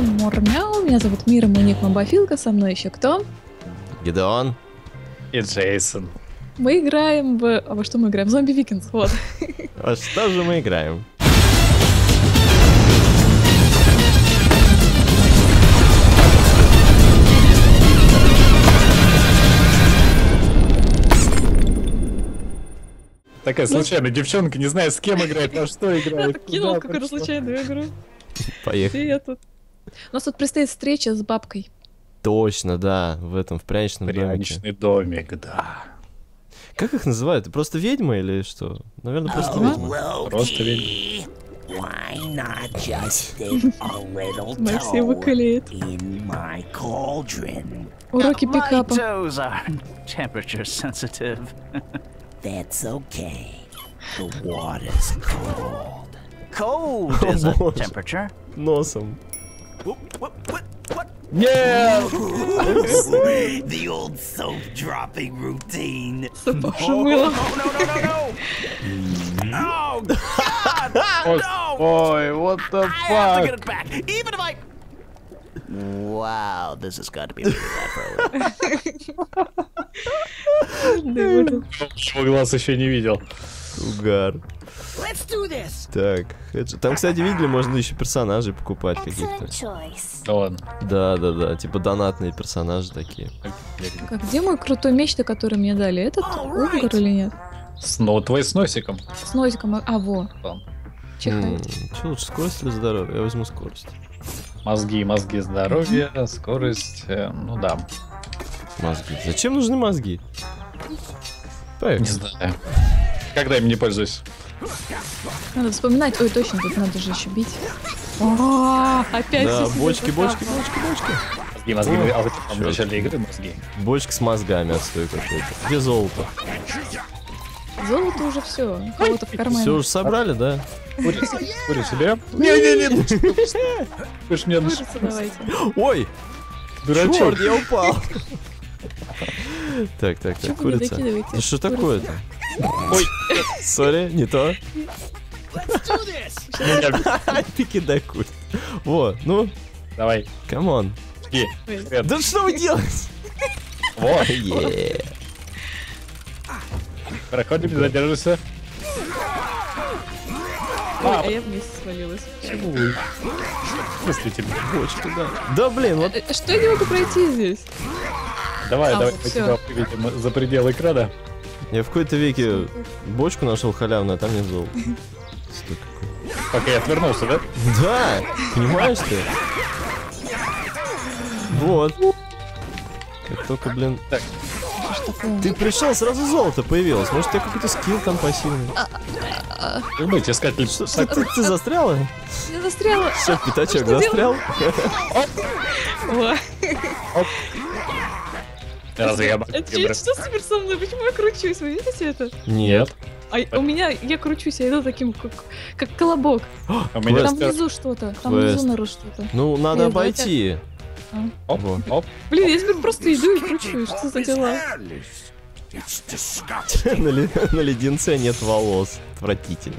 играем Мормяу. Меня зовут Мира, мой ник Мобафилка, со мной еще кто? Гидеон. И Джейсон. Мы играем в... А во что мы играем? Зомби Викингс, вот. А что же мы играем? Такая случайная девчонка, не знает, с кем играет, на что Я играет. так кинул какую-то случайную игру. Поехали. Я тут. У нас тут предстоит встреча с бабкой. Точно, да, в этом, в пряничном домике. Пряничный домик, да. Как их называют? Просто ведьма или что? Наверное, просто Ага. ведьма. Просто ведь. Why not just stick a little Максим toe выкалеет. in my cauldron? Уроки My пикапа. toes are temperature sensitive. That's okay. The water's cold. Cold Oh, is a temperature. Носом. Нет! the old soap dropping routine. Сапожа мыло. Oh God! no! Ой, what the I have to get fuck? it back, even if I. Wow, this has got to be a really bad Да, вот. Его глаз еще не видел. Угар. Let's do this. Так, там, кстати, видели, можно еще персонажей покупать каких-то. Да ладно. Да, да, да, типа донатные персонажи такие. Как, где мой крутой меч-то, который мне дали? Этот Угар или нет? С- Ну, твой с носиком. С носиком. А, во. Там. Чихает. Че лучше, скорость или здоровье? Я возьму скорость. Мозги, мозги, здоровье, скорость. э, ну да, Мозги. Зачем нужны мозги? не Поехали. знаю. Когда им не пользуюсь? Надо вспоминать. Ой, точно, тут надо же еще бить. О, опять Да, бочки, бочки, бочки, бочки. Мозги, мозги, О, а вот там начале игры мозги. Бочка с мозгами отстой какой-то. Где золото? Золото уже все. У кого-то в кармане. Все уже собрали, да? Курю, себе. Не-не-не, ты ж мне давайте. Ой! дурачок. Черт, я упал! Так, так, так, вы курица. что такое-то? Ой, sorry, не то. Ты кидай курицу. Вот, ну, Давай, come on. жги. Да что вы делаете? Вот, проходим, не задержишься. Ой, а я вниз свалилась. Если тебе. Бочку, да. Да блин, вот Э, Что я не могу пройти здесь? Давай, А, давай, вот мы тебя выведем за пределы экрана. Я в какой-то веке бочку нашел халявную, а там нет золота. Какой. Пока я отвернулся, да? Да, понимаешь ты? Вот. Как только, блин, Что такое? ты пришел, сразу золото появилось. Может, у тебя какой-то скилл там пассивный? Как быть, искатель Что, пса- ты, ты застряла? Я застряла. Все, пятачок Что застрял? Разве я что, что теперь со мной? Почему я кручусь? Вы видите это? Нет. А у меня, я кручусь, я иду таким, как, как колобок. Меня Там внизу что-то, там внизу наружу что-то. Ну, надо Э, обойти. Оп, Во. оп. Блин, я теперь просто иду и кручусь. Что за дела? на, ле- на леденце нет волос. Отвратительно.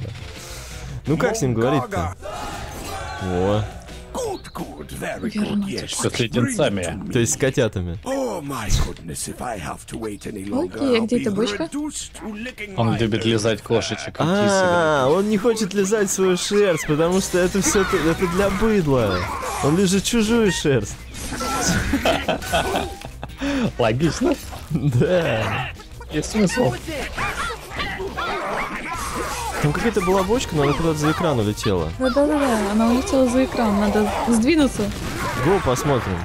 Ну как с ним говорить-то? О, Good, good, very good. Вернуть. Yes. Что с леденцами? то есть с котятами. Окей, а I'll где бочка? Он любит лизать кошечек. А, он не хочет лизать свою шерсть, потому что это все это для быдла. Он лежит чужую шерсть. Логично. Да. Есть смысл. Там какая-то была бочка, но она куда-то за экран улетела. Да-да-да, она улетела за экран, надо сдвинуться. Го, посмотрим.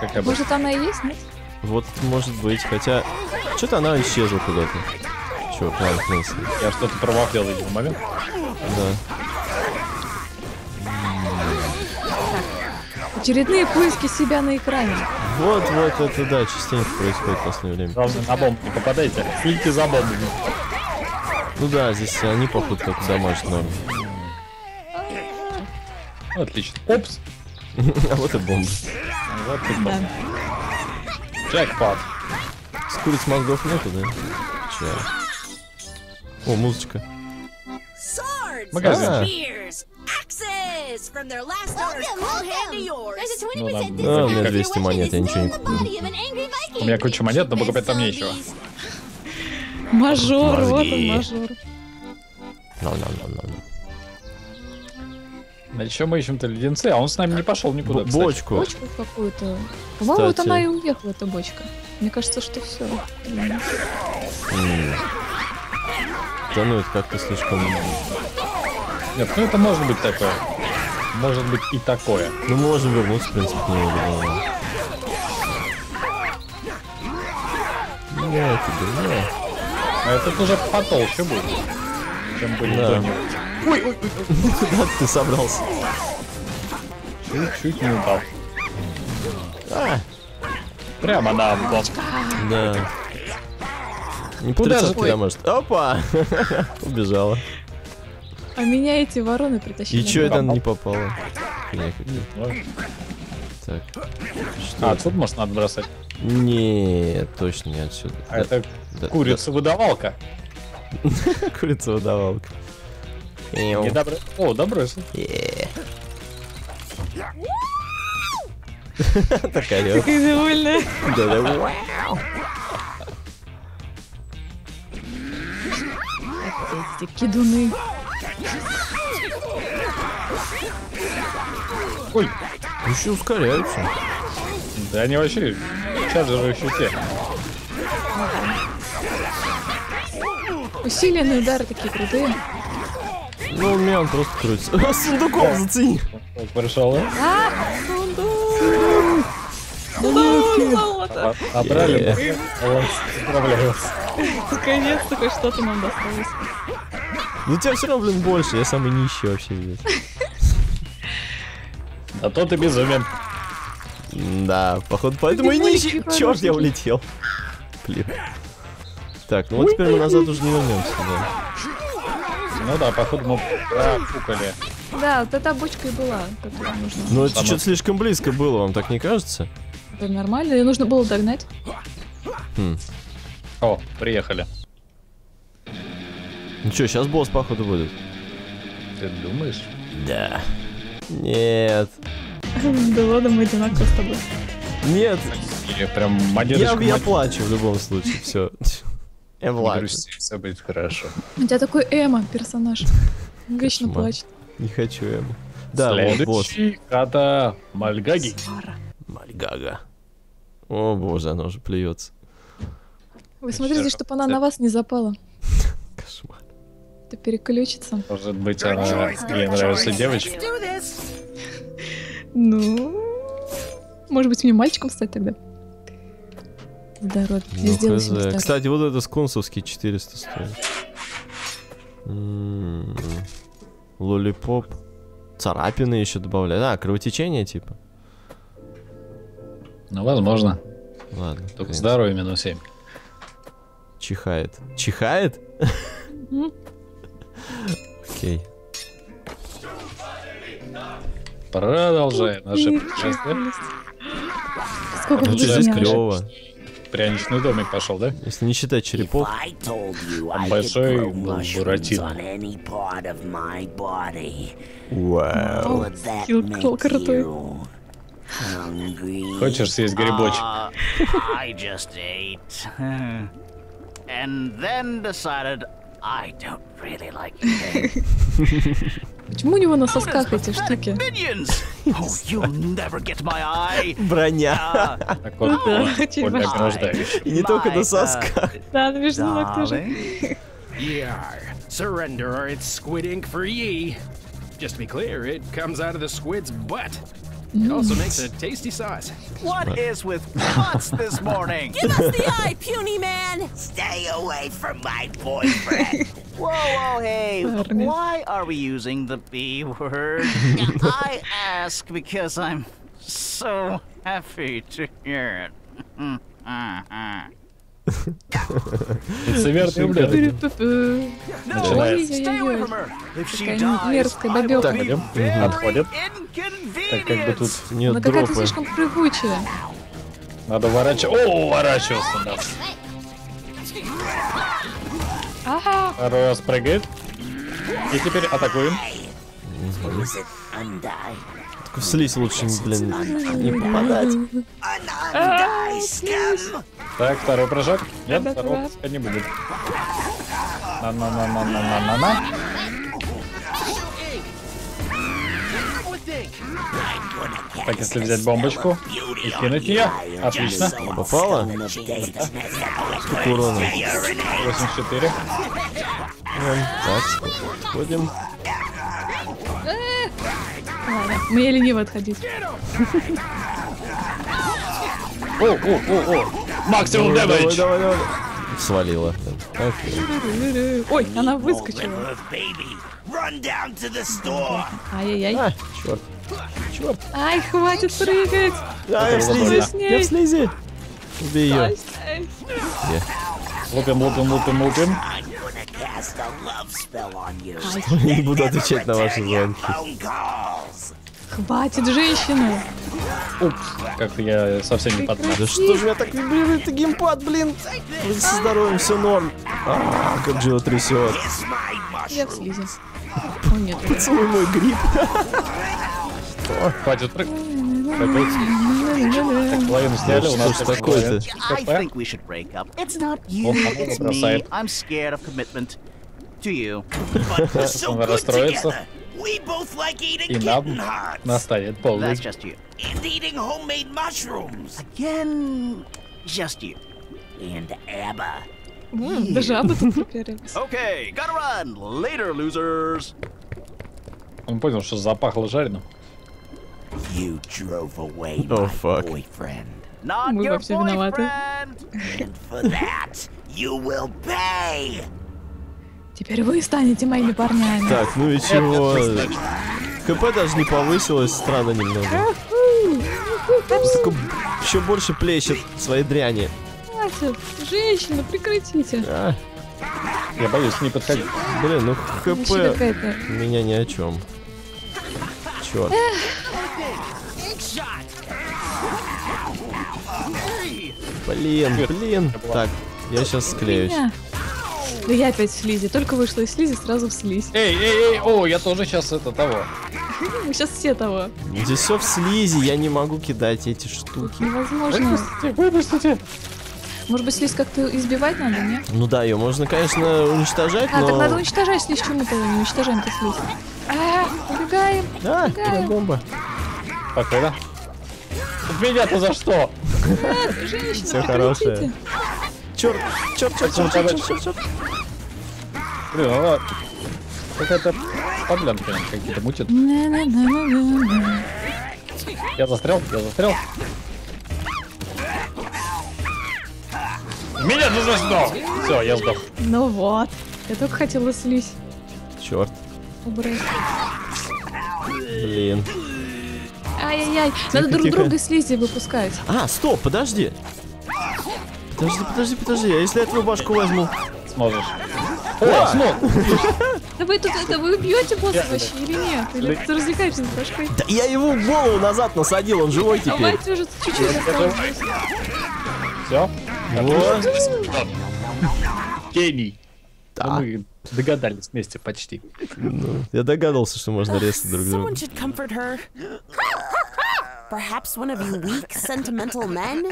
Как обычно. Может, она и есть, нет? Вот может быть, хотя... Что-то она исчезла куда-то. Чё, план Нэнси? Я что-то промахнул, видимо, момент. Да. Очередные поиски себя на экране. Вот, вот, это да, частенько происходит в последнее время. Главное, на бомбу не попадайте. Следите за бомбами. Ну да, здесь они, походу, только дамажат норм. Отлично. Опс. А вот и бомба. Вот и Да. Джекпот. С куриц мозгов нету, да? Че? О, музычка. Магазин. А, from their last owner's cold hand to yours. There's a 20% Ну, ладно. discount А, у меня if your 200 weapon монет, я ничего не. У меня куча монет, но покупать там нечего. Мажор, вот он, мажор. Нам-нам-нам-нам. На чем мы ищем-то леденцы, а он с нами не пошел никуда, Б- кстати. Бочку. Бочку какую-то. По-моему, вот она и уехала, эта бочка. Мне кажется, что все. Да ну, это как-то слишком... Нет, ну это может быть такое. Может быть и такое. Ну, можем вернуться, в принципе, к нему. да. Не, тебе, не. А этот уже потолще будет, чем были Да. до него. Куда ты собрался? Чуть-чуть не упал. А, Прямо на бок. да. Не по Куда же ты? может. Опа! Убежала. А меня эти вороны притащили. И чё это не попало? Так. Что А, тут, может, надо бросать. Нет, точно не отсюда. А это Да- курица-выдавалка. да, Курица-выдавалка. Не добро... О, добросил. Е. Так орёт. Такая довольная. Да-да, вау. Эти кидуны. Ой, Еще ускоряются. да они вообще чарджирующие те. Усиленные удары такие крутые. Ну, у меня он просто крутится. Сундуком зацени. Пришел, да? А, сундук! Золото! А- вот, поздравляю. Наконец-то хоть что-то нам досталось. Ну, тебя все равно, блин, больше. Я самый нищий вообще здесь. А то ты безумен. Да, походу, поэтому и нищий. Черт, я улетел. Блин. Так, ну вот теперь мы назад уже не вернемся, да. Ну да, походу мы профукали. Да, вот эта бочка и была. Но это что-то слишком близко было, вам так не кажется? Это нормально, ее нужно было догнать. О, приехали. Ну что, сейчас босс, походу, будет? Ты думаешь? Да. Нет. Да ладно, мы одинаково с тобой. Нет. Или прям Я, я плачу в любом случае, все. Не грусти, все будет хорошо. У тебя такой Эма персонаж. Вечно Кошмар. плачет. Не хочу ему. Да, вот. Следующий это Мальгаги. Мальгага. О боже, она уже плюется. Вы смотрите, чтобы она на вас не запала. Кошмар. Это переключится. Может быть, она ей. Do this. Ну, может быть, мне мальчиком стать тогда? Здорово. Ну, Везде хз. 80 Кстати, вот это скунсовский 400 стоит. М, Лолипоп. Царапины еще добавляют. А, кровотечение типа. Ну, возможно. Ладно. Только здоровье минус 7. Чихает. Чихает? Окей. Продолжаем наше путешествие. Сколько Ну, тут здесь клево. Пряничный домик пошел, да? Если не считать черепов. Could большой Буратино. Вау. крутой. hungry? Хочешь съесть грибочек? Uh, I just ate. And then decided I don't really like eating. Почему у него на сосках эти штуки? Oh! Броня. Uh. И не только на uh, сосках. Да, на между ног тоже. Surrender or it's squid ink for ye. Just to be clear, it comes out of the squid's butt. It also makes a tasty sauce. What is with butts this morning? Give us the eye, puny man! Stay away from my boyfriend. Whoa, whoa, hey, why are we using the B word? I ask because I'm so happy to hear it. Uh-huh. Лицемерный ублюдок. Начинается. Мерзкая бабёка. Отходим. very Отходят. Так как бы тут. Нет, Она какая-то дропы. слишком прыгучая. надо ворачивать. О, уворачивался, да. Ага. Второй раз прыгает. И теперь атакуем. Только в слизь лучше, блин, не попадать. Scum! Так, второй прыжок. Нет, второго пускай не будет. На-на-на-на-на-на-на. Так, если взять бомбочку и кинуть ее, отлично. Попало? Сколько урона? 84. Эм, Так, ходим. Ладно, мне лениво отходить. О, о, о, о. Максимум Давай, дэмэдж. давай, давай. Свалила. Окей. Ой, она выскочила. Ай-яй-яй. А, черт. Черт. Ай, хватит прыгать. А, я в слизи. С ней. Я в слизи. Убей ее. Лупим, лупим, лупим, лупим. Не буду отвечать на ваши звонки. Хватит, женщина. Упс, как я совсем не поднал. Да что же меня так вибрирует геймпад, блин? Вроде со здоровьем все норм. А, как же его трясет. Я слизи. О, нет. Целый мой гриб. Хватит прыг. Так, половину сняли, у Что нас такое-то? Me. бросает. Он расстроится. together. We both like eating И нам kitten hearts. настанет полный. That's just you. And eating homemade mushrooms. Again, just you. And Abba. М, Даже об этом приперлись. Okay, gotta run. Later, losers. Он понял, что запахло жареным. You drove away Oh, my fuck. boyfriend. Not Мы your во всем виноваты. boyfriend. And for that, you will pay. Теперь вы станете моими парнями. Так, ну и чего? КП даже не повысилось, странно немного. Только еще больше плещет своей дряни. Хватит. Женщина, прекратите. А, Я боюсь не подходить. блин, ну ХП меня ни о чем. Черт. Блин, блин. Так, я сейчас склеюсь. Да я опять в слизи. Только вышла из слизи, сразу в слизь. Эй, эй, эй, о, я тоже сейчас это того. Мы сейчас все того. Здесь все в слизи, я не могу кидать эти штуки. Невозможно. Выпустите. Может быть, слизь как-то избивать надо, нет? Ну да, ее можно, конечно, уничтожать, А, так надо но... уничтожать слизь. Чему то не уничтожаем ты слизь? А, убегаем. А, Убегаем. бомба. Спокойно. Меня-то за что? Женщина, Всё хорошее. Черт, черт, черт, черт, черт, черт, черт. Блин, она какая-то подлянка какие-то мутит. Я застрял, я застрял. Меня за что? Все, я сдох. Ну вот. Я только хотела слизь Черт, убрать. блин. Ай-яй-яй. Надо друг тихо. друга из слизи выпускать. А, стоп, подожди. Подожди, подожди, подожди. А если я твою башку возьму? Сможешь. О, смог! Да вы тут это вы убьете босса вообще или нет? Или ты развлекаешься с башкой? Да я его в голову назад насадил, он живой теперь. Давайте уже чуть-чуть осталось. Все. Гений. Да. Мы догадались вместе почти. Ну, я догадался, что можно резать друг друга. Perhaps one of you weak, sentimental men?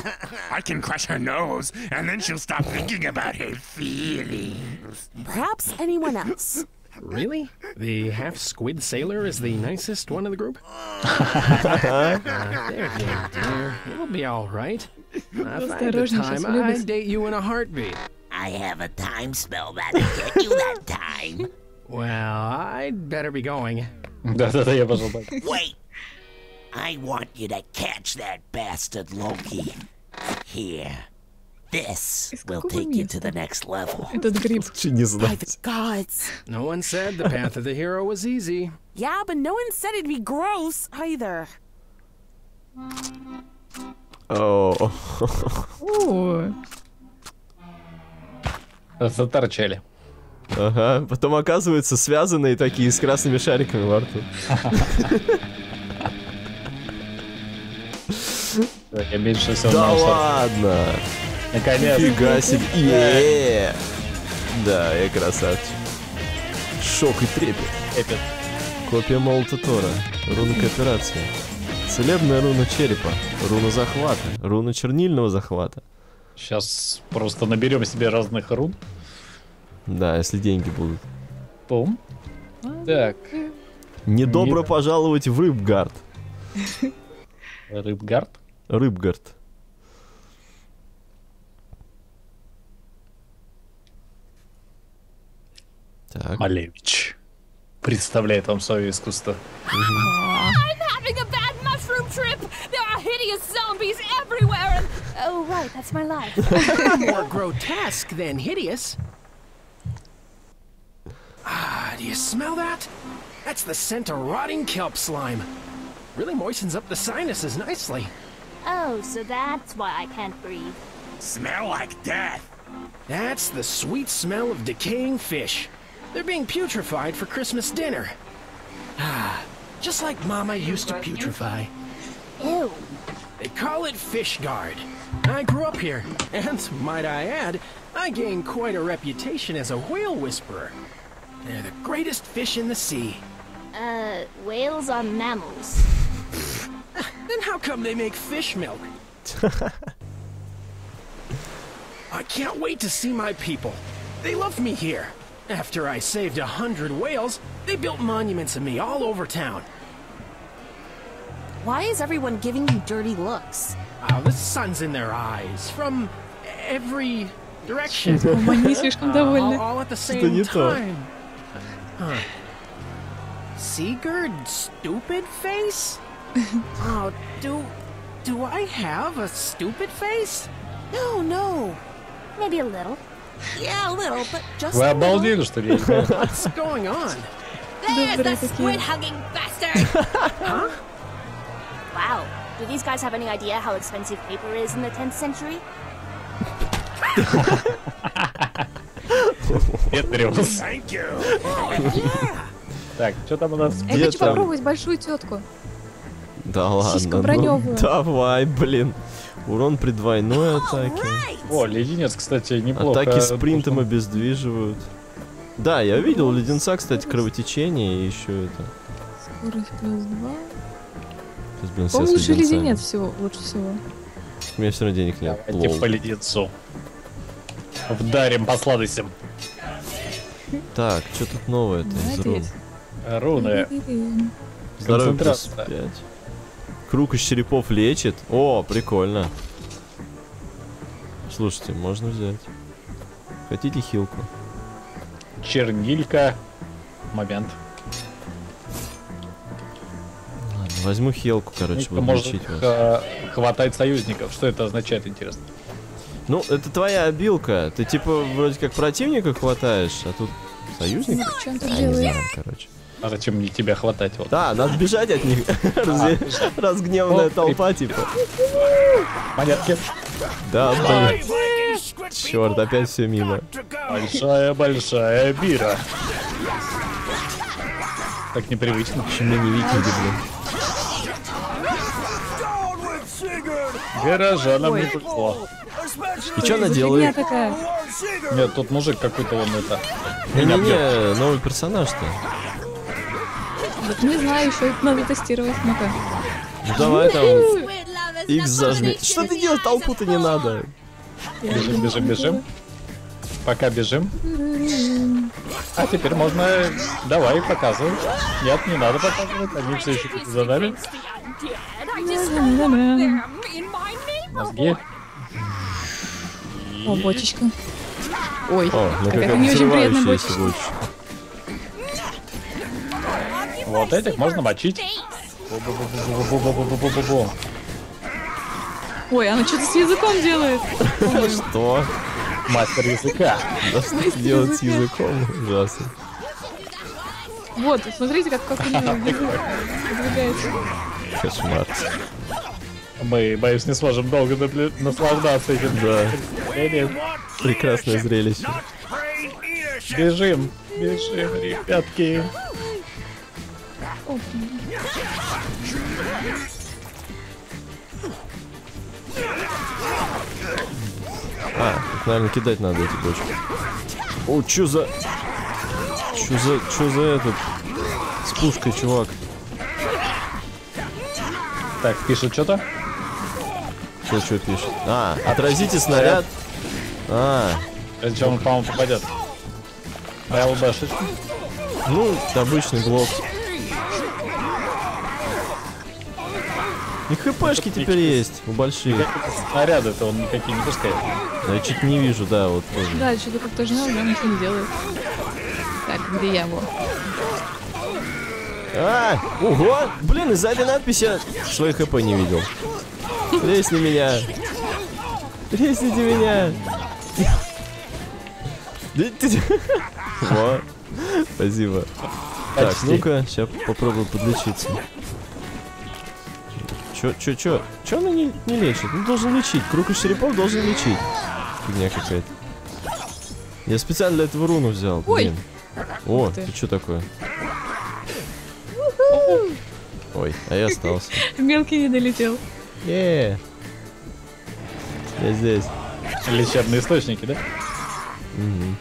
I can crush her nose, and then she'll stop thinking about her feelings. Perhaps anyone else. Really? The half squid sailor is the nicest one of the group? uh, there, dear, dear. It'll be all right. If I had the time, I'd date you in a heartbeat. I have a time spell that'll get you that time. Well, I'd better be going. Wait, I want you to catch that bastard Loki. Here. This will take you to the next level. Этот гриб. Не By знать. the gods. No one said the path of the hero was easy. Yeah, but no one said it'd be gross either. О, Заторчали. Ага, потом оказываются связанные такие с красными шариками во рту. Я меньше всего Да ладно! Наконец. Фига себе! Е! Да, я красавчик. Шок и трепет. Эпит. Копия молота Тора. Руна кооперации. Целебная руна черепа. Руна захвата. Руна чернильного захвата. Сейчас просто наберем себе разных рун. Да, если деньги будут. Пум. Так, Недобро Не- пожаловать в Рыбгард. Рыбгард. Рыбгард. Так. Малевич. Представляет вам свое искусство. having a bad mushroom trip. There are hideous zombies everywhere, and oh right, that's my life. More grotesque than hideous. Ah, do you smell that? That's the scent of rotting kelp slime. Really moistens up the sinuses nicely. Oh, so that's why I can't breathe. Smell like death. That's the sweet smell of decaying fish. They're being putrefied for Christmas dinner. Ah, just like Mama used to putrefy. Ew. They call it fish guard. I grew up here, and might I add, I gained quite a reputation as a whale whisperer. They're the greatest fish in the sea. Uh, whales are mammals. Then how come they make fish milk? I can't wait to see my people. They love me here. After I saved a hundred whales, they built monuments of me all over town. Why is everyone giving you dirty looks? Ah, the sun's in their eyes from every direction. Оба они слишком all, довольны. all at the Что-то не same то. time. Huh. Sigurd, stupid face? oh, do do I have a stupid face? No, no. Maybe a little. Yeah, a little, but just Вы a little. обалдели, что ли? What's going on? There's Добрые the такие. squid hugging bastard! huh? Wow. Do these guys have any idea how expensive paper is in the 10th century? Петриус. Thank you. Так, что там у нас? Я Где хочу там? попробовать большую тетку. Да ладно. Ну, давай, блин. Урон при двойной атаке. О, леденец, кстати, неплохо. Атаки спринтом обездвиживают. Да, я видел леденца, кстати, кровотечение и еще это. Скорость плюс два. Сейчас, блин, все леденцами. леденец всего, лучше всего. У меня все равно денег нет. Давайте Лол. по леденцу. Вдарим по сладостям. Так, что тут новое-то из рун? Руны. Здоровье плюс Концентрация. 5. Круг из черепов лечит. О, прикольно. Слушайте, можно взять. Хотите хилку? Чернилька. Момент. Ладно, возьму хилку, короче, Это буду может лечить вас. х- хватать союзников. Что это означает, интересно? Ну, это твоя обилка. Ты типа вроде как противника хватаешь, а тут Я не делает? знаю, короче. А зачем мне тебя хватать? Вот. Да, надо бежать от них. Разге- Разгневанная толпа, типа. Монетки. Да, блин. Черт, опять все мимо. Большая-большая бира. Так непривычно. Почему не викинги, блин? Горожанам не повезло. И что она делает? такая. Нет, тут мужик какой-то он это. Не-не-не, новый персонаж-то. Не знаю, еще это надо тестировать. Ну-ка. Ну давай там X зажми. Что ты делаешь? Толпу-то не надо. Бежим, бежим, бежим. Пока бежим. А теперь можно... Давай, показывай. Нет, не надо показывать. Они все еще тут за нами. Мозги. О, бочечка. Ой, О, ну какая какая не очень приятная бочечка. Вот этих можно мочить. Ой, она что-то с языком делает. Что? Мастер языка. Да что делать с языком? Ужасно. Вот, смотрите, как, как у нее выдвигается. Кошмар. Мы, боюсь, не сможем долго наслаждаться этим. Да. Прекрасное зрелище. Бежим, бежим, ребятки. А, тут, наверное, кидать надо эти бочки. О, чё за... Чё за... Чё за этот... С пушкой, чувак. Так, пишет что-то. Что, что пишет? А, отразите снаряд. А, Причем он, по-моему, попадет. ЛБшечку. ну, обычный блок. И хпшки теперь есть у больших. Снаряды-то он никакие не пускает. Да, я чуть не вижу, да, вот тоже. Да, что-то как-то жмем, но ничего не делает. Так, где я его? А, ого! Блин, из-за этой надписи я свои хп не видел. Тресни меня. Тресните меня. Во. Спасибо. Так, ну-ка, сейчас попробую подлечиться. Чё, чё, чё? Чё она не, не лечит? Ну, должен лечить. Круг из черепов должен лечить. Фигня какая-то. Я специально для этого руну взял, Ой. блин. О, ты. ты что такое? Ой, а я остался. Мелкий не долетел. Е. Я здесь. Лечебные источники, да? Мгм.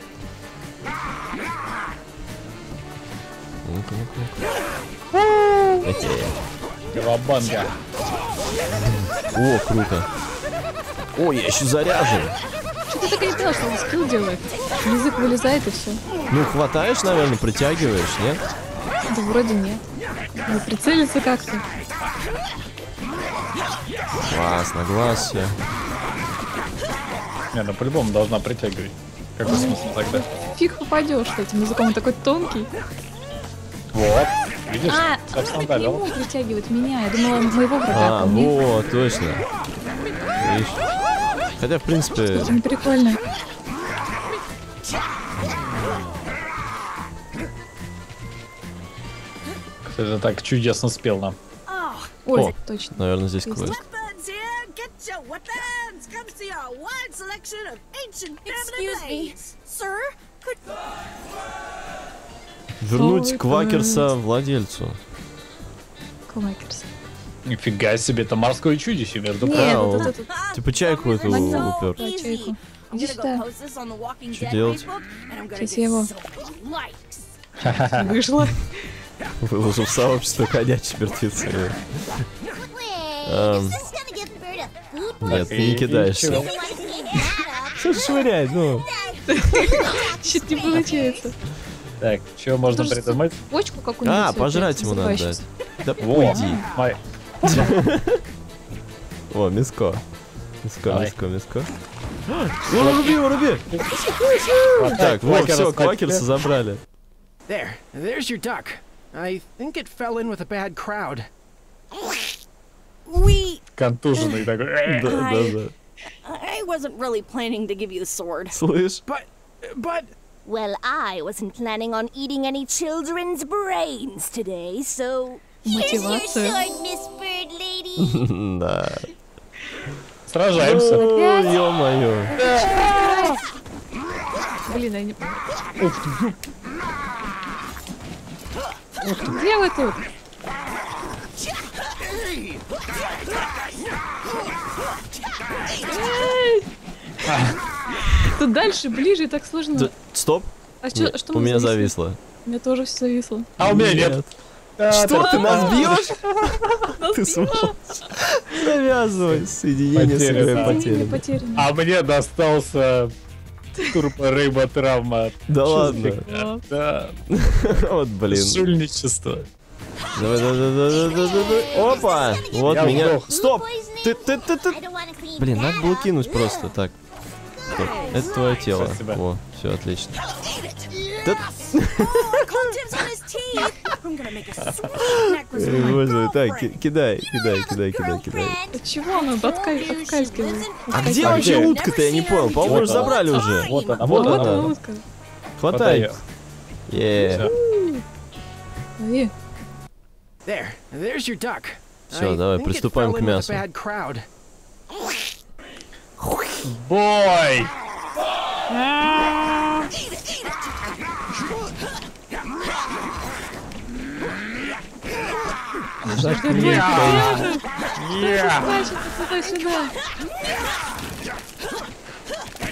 Ну-ка, ну-ка, ну-ка. О, круто. О, я еще заряжен. Что ты так и не понял, что он скилл делает? Язык вылезает и все. Ну, хватаешь, наверное, притягиваешь, нет? Да вроде нет. Ну, прицелиться как-то. Классно, глаз все. Не, ну по-любому должна притягивать. Какой смысл тогда? Фиг попадешь с этим языком, он такой тонкий. Вот. Видишь? А, он к нему притягивает меня. Я думала, моего врага А, вот, точно. Видишь? Хотя, в принципе, Очень прикольно. Ты же так чудесно спел нам. Ой, О. точно. наверное, здесь квест. Excuse me. Sir, could Вернуть квакерса владельцу. Квакерс. Нифига себе, это морское чудище, между прочим. Типа чайку эту упер. Иди сюда. Что делать? Сейчас я его вышла. Выложил в сообщество ходячие мертвецы. Эм, Нет, ты не кидаешься. Что ж швырять, ну? Чуть не получается. Так, что можно Тоже придумать? Почку какую-нибудь. А, пожрать ему надо дать. Да уйди. О, миско. Миско, миско, миско. О, руби, руби! Так, вот, все, квакерса забрали. There, there's your duck. I think it fell in with a bad crowd. We. Контуженный такой. Да, да, да. I wasn't really planning to give you the sword. Слышь? But, but, Well, I wasn't planning on eating any children's brains today, so. Мотивация. Miss Bird Lady. Да. Сражаемся. О, ё-моё. Блин, я не Где вы тут? Тут дальше, ближе, так сложно. Стоп. А что У меня зависло. У меня тоже все зависло. А у меня нет. Что, ты нас бьешь? Ты сволочь. Завязывай. Соединение с игрой Потеряно. А мне достался турбо травма. Да ладно. Да. Вот, блин. жульничество. Давай, давай, давай, давай, давай, давай. Опа! Вот Я меня. Стоп! Ты, ты, ты, ты. Блин, надо было кинуть просто. Так. Стоп. Это твое тело. Спасибо. О, все отлично. Да- Oh, Боже, так, кидай, кидай, кидай, кидай, кидай. А чего оно откай- откаскивает? А где А вообще утка-то, я не понял. По-моему, она. забрали уже. Вот она, Вот она. она утка. Хватай. Хватай Е. Лови. there, there's your duck. Всё, I давай, приступаем к мясу. Бой! Скачет туда-сюда.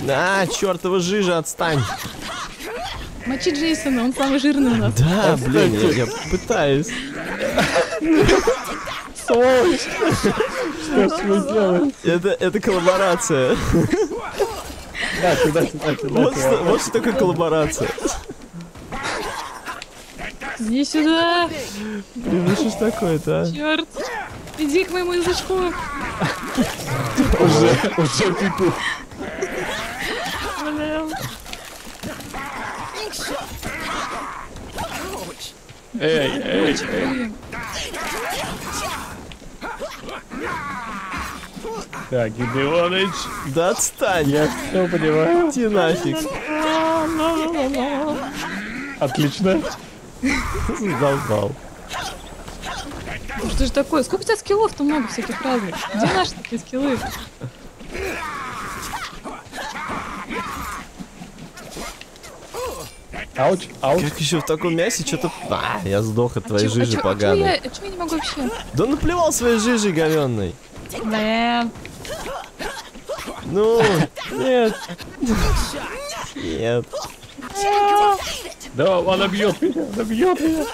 А, чертова жижа, отстань. Мочи Джейсона, он самый жирный у нас. Да, блин, я, я пытаюсь. Сволочь! Что ж вы делаете? Это, это коллаборация. Да, сюда, сюда, сюда. Вот, что, вот что такое коллаборация. Иди сюда. Блин, ну что ж такое-то, а? Черт. Иди к моему язычку. Уже, уже. Блин. Эй, эй, эй. Так, Гидеоныч, Да отстань. я все понимаю. Иди нафиг. Отлично. Задолбал. Что же такое? Сколько у тебя скиллов-то много всяких разных? Где наши такие скиллы? Ауч, ауч. Как еще в таком мясе что-то... А, я сдох от твоей Чё- а жижи а чё поганой. я, а чё я не могу вообще? Да наплевал своей жижей говенной. Блин. Ну, нет. Нет. Да, она бьет меня, она бьет меня.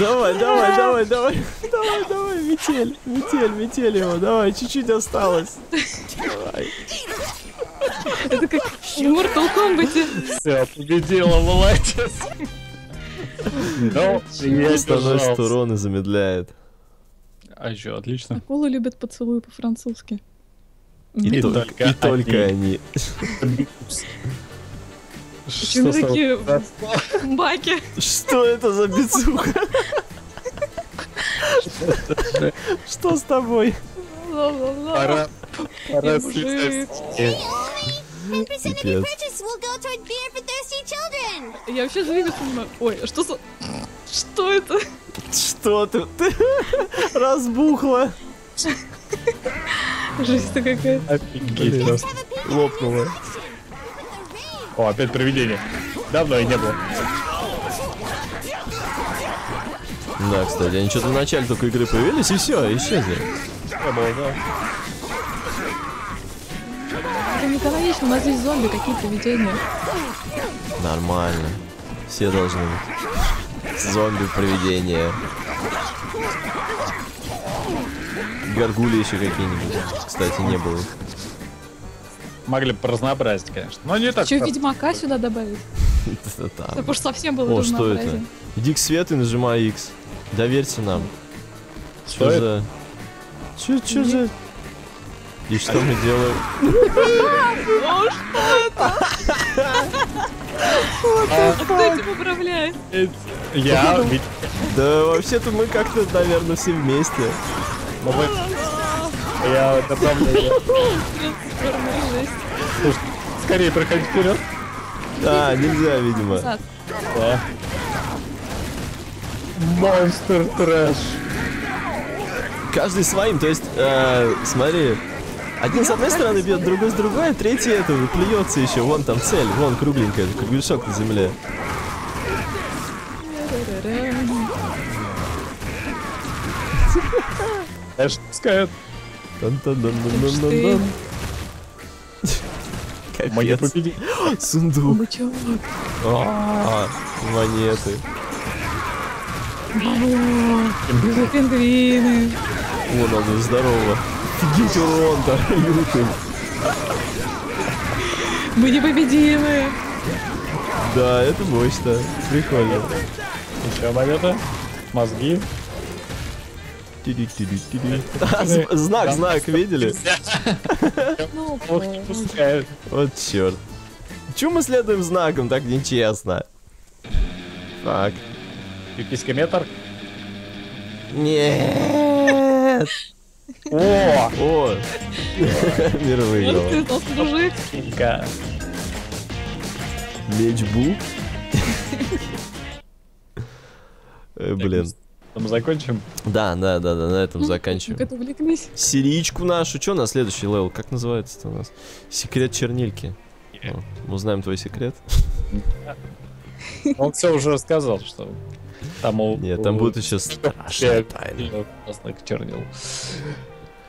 Давай, давай, давай, давай. Давай, давай, метель, метель, метель его. Давай, чуть-чуть осталось. Давай. Это как в Mortal Kombat. Все, победила, молодец. Ну, я Становится урон и замедляет. А еще отлично. Акулы любят поцелуй по-французски. И, И только, только и только они. Почему Что такие стало? баки? Что это за бицуха? Что с тобой? Пора, пора Я вообще не могу. Ой, а что за... Что это? Что ты? Ты разбухла. Жесть-то какая-то. Офигеть просто. Лопнула. О, опять привидение. Давно и не было. Да, кстати, они что-то в начале только игры появились, и все, исчезли. Не было, да. Это не канонично, у нас здесь зомби, какие привидения. Нормально. Все должны быть. Зомби, Горгули еще какие-нибудь. Кстати, не было. Могли бы разнообразить, конечно. Но не так. Че. Ведьмака сюда добавить? Это. Да, уж совсем было О, что это? Иди к свету и нажимай X. Доверься нам. Что Что это? за... Чё за... И что мы делаем? А кто этим управляет? Я, Да вообще-то мы как-то, наверное, все вместе. Вы- я направляю. Жесть. Слушай, скорее проходи вперед. А, нельзя, видимо. Да. Монстр трэш. Каждый своим, то есть, э, смотри, один с одной стороны бьет, другой с другой, а третий это плюется еще. Вон там цель, вон кругленькая, кругляшок на земле. Тан-тан-дан-дан-дан-дан. мы не Капец. победим. Сундук. А, монеты. Пингвины. Вон он, здорово. Офигеть урон-то, лютый. Мы непобедимы. Да, это мощно. Прикольно. Еще монета. Мозги. Знак, знак, видели? Ну, Ох, не пускают. Вот черт. Чему мы следуем знаком так нечестно? Так. Пиписькометр. Нет. О! О, мир Вот выиграл. ты нас мужик. Фига. Меч Бу. Э, Блин. Мы закончим. Да, да, да, да, на этом заканчиваем. Как увлеклись. Сиричку нашу. Что на следующий level? Как называется-то у нас? Секрет чернильки. О, мы узнаем твой секрет. Он все уже рассказал, что там у... Нет, там будет еще тайна. красных чернил.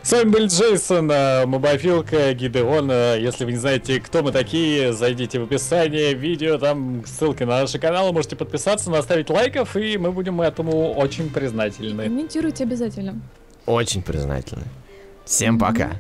С вами был Джейсон, э, Мобафилка, Гидеон. Э, Если вы не знаете, кто мы такие, зайдите в описание видео, там ссылки на наши каналы, можете подписаться, наставить лайков, и мы будем этому очень признательны. Комментируйте обязательно. Очень признательны. Всем пока.